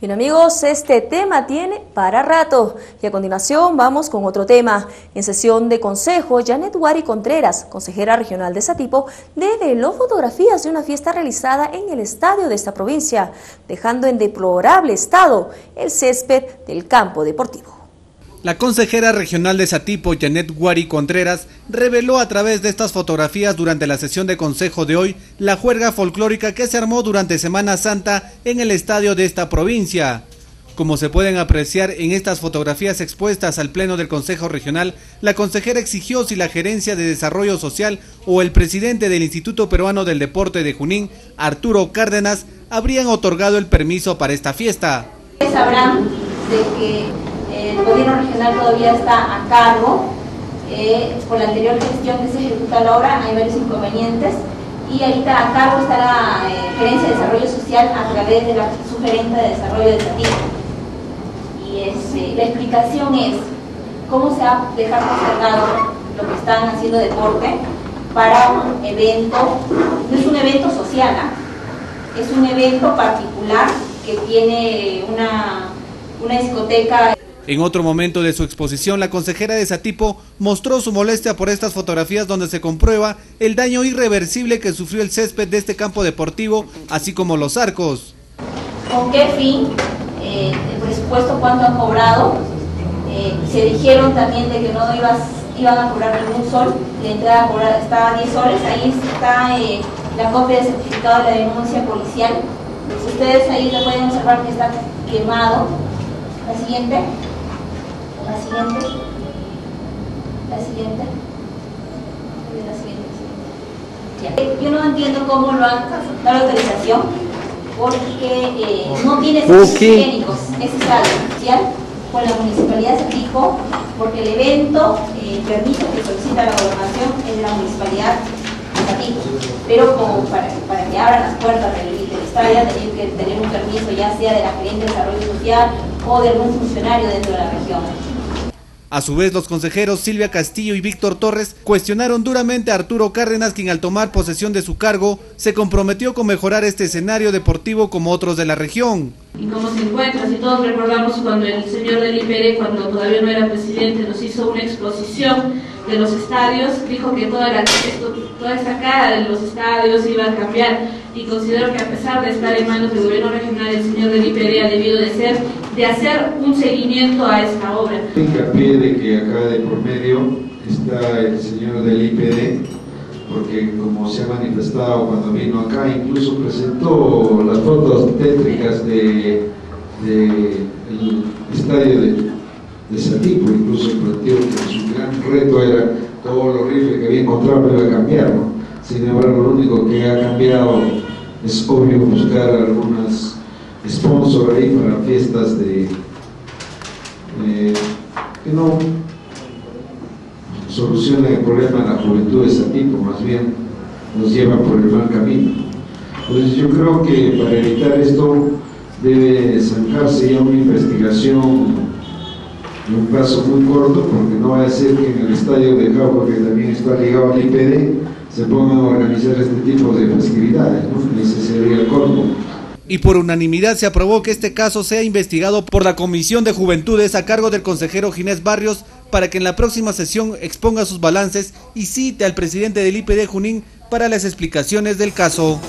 Bien amigos, este tema tiene para rato. Y a continuación vamos con otro tema. En sesión de consejo, Janet Wari Contreras, consejera regional de Satipo, develó fotografías de una fiesta realizada en el estadio de esta provincia, dejando en deplorable estado el césped del campo deportivo. La consejera regional de Satipo, Janet Guari Contreras, reveló a través de estas fotografías durante la sesión de consejo de hoy la juerga folclórica que se armó durante Semana Santa en el estadio de esta provincia. Como se pueden apreciar en estas fotografías expuestas al Pleno del Consejo Regional, la consejera exigió si la Gerencia de Desarrollo Social o el presidente del Instituto Peruano del Deporte de Junín, Arturo Cárdenas, habrían otorgado el permiso para esta fiesta. Sabrán de que el gobierno regional todavía está a cargo, eh, por la anterior gestión que se ejecuta la obra hay varios inconvenientes y ahorita a cargo está la eh, Gerencia de Desarrollo Social a través de la Sugerente de Desarrollo de. Y este, la explicación es cómo se ha dejado postergado lo que están haciendo deporte para un evento, no es un evento social, ¿ah? es un evento particular que tiene una discoteca en otro momento de su exposición, la consejera de Satipo mostró su molestia por estas fotografías donde se comprueba el daño irreversible que sufrió el césped de este campo deportivo, así como los arcos. ¿Con qué fin? Eh, el presupuesto, cuánto han cobrado. Eh, se dijeron también de que no iban a cobrar ningún sol, la entrada está a 10 soles, ahí está eh, la copia de certificado de la denuncia policial. Ustedes ahí le pueden observar que está quemado. La siguiente. La siguiente. La siguiente. La siguiente. Yo no entiendo cómo lo han dado la autorización, porque eh, no tiene servicios higiénicos. Es social con la municipalidad se fijó, porque el evento, el permiso que solicita la gobernación es de la municipalidad. Pero como para, para que abran las puertas del, del estadio, tienen que tener un permiso ya sea de la gerente de desarrollo social o de algún funcionario dentro de la región. A su vez, los consejeros Silvia Castillo y Víctor Torres cuestionaron duramente a Arturo Cárdenas, quien al tomar posesión de su cargo se comprometió con mejorar este escenario deportivo como otros de la región. ¿Y cómo se encuentra? Si todos recordamos cuando el señor del IPD, cuando todavía no era presidente, nos hizo una exposición de los estadios, dijo que toda, la, toda esta cara de los estadios iba a cambiar y considero que a pesar de estar en manos del gobierno regional, el señor del IPD ha debido de ser de hacer un seguimiento a esta obra. Hincapié de que acá de por medio está el señor del IPD, porque como se ha manifestado cuando vino acá, incluso presentó las fotos tétricas de, el estadio de, de Satipo, incluso planteó que su gran reto era todo lo horrible que había encontrado, pero a cambiar. Sin embargo, lo único que ha cambiado es obvio buscar algunas sponsor ahí para fiestas de eh, que no solucionan el problema de la juventud de ese tipo, más bien nos lleva por el mal camino. Entonces yo creo que para evitar esto debe zanjarse ya una investigación un plazo muy corto, porque no va a ser que en el estadio de Jauja, que también está ligado al IPD, se pongan a organizar este tipo de festividades, ¿no? ese sería el corto y por unanimidad se aprobó que este caso sea investigado por la Comisión de Juventudes a cargo del consejero Ginés Barrios para que en la próxima sesión exponga sus balances y cite al presidente del IPD Junín para las explicaciones del caso.